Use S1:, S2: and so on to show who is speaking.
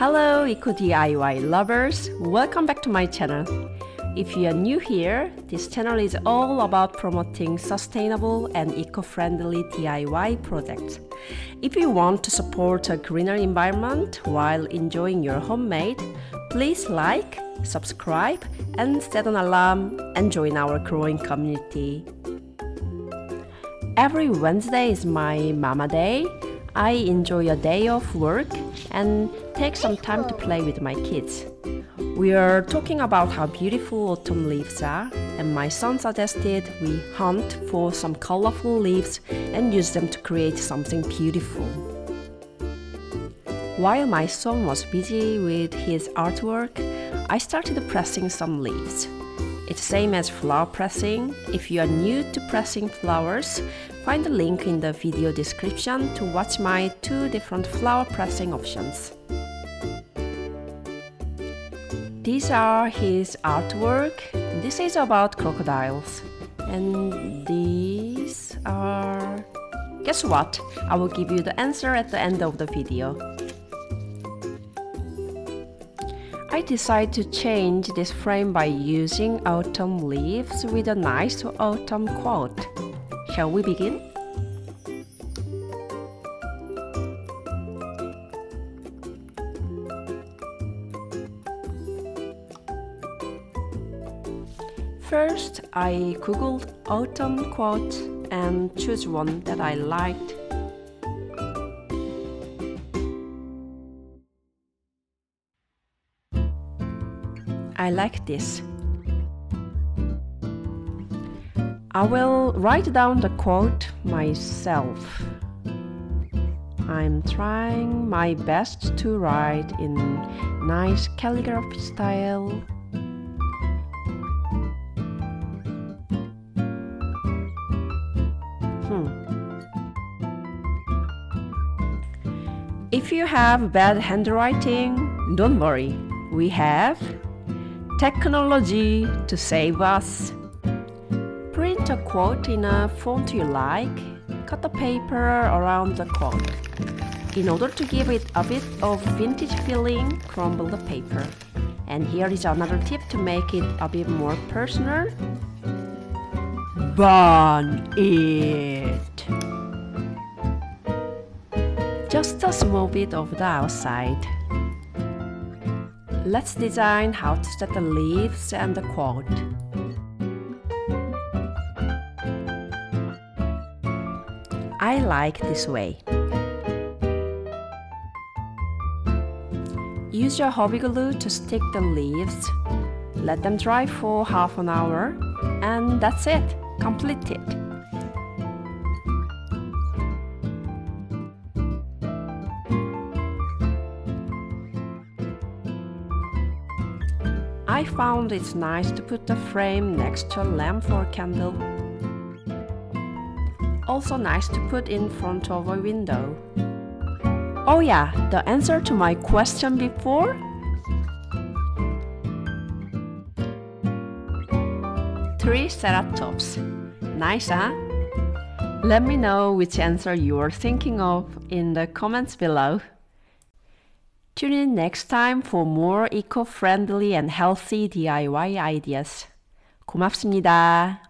S1: Hello, Eco DIY lovers! Welcome back to my channel. If you are new here, this channel is all about promoting sustainable and eco-friendly DIY projects. If you want to support a greener environment while enjoying your homemade, please like, subscribe, and set an alarm and join our growing community. Every Wednesday is my Mama Day. I enjoy a day of work and take some time to play with my kids. We are talking about how beautiful autumn leaves are, and my son suggested we hunt for some colorful leaves and use them to create something beautiful. While my son was busy with his artwork, I started pressing some leaves. It's same as flower pressing. If you are new to pressing flowers, find the link in the video description to watch my two different flower pressing options. These are his artwork. This is about crocodiles. And these are... Guess what? I will give you the answer at the end of the video. I decided to change this frame by using autumn leaves with a nice autumn quote. Shall we begin? First, I googled autumn quote and choose one that I liked. I like this. I will write down the quote myself. I'm trying my best to write in nice calligraphy style. Hmm. If you have bad handwriting, don't worry. We have technology to save us. Print a quote in a font you like. Cut the paper around the quote. In order to give it a bit of vintage feeling, crumble the paper. And here is another tip to make it a bit more personal. Burn it. Just a small bit of the outside. Let's design how to set the leaves and the quote. I like this way. Use your hobby glue to stick the leaves. Let them dry for half an hour and that's it. completed. I found it's nice to put the frame next to a lamp or candle also nice to put in front of a window. Oh yeah, the answer to my question before? Triceratops. Nice, huh? Let me know which answer you are thinking of in the comments below. Tune in next time for more eco-friendly and healthy DIY ideas. 고맙습니다.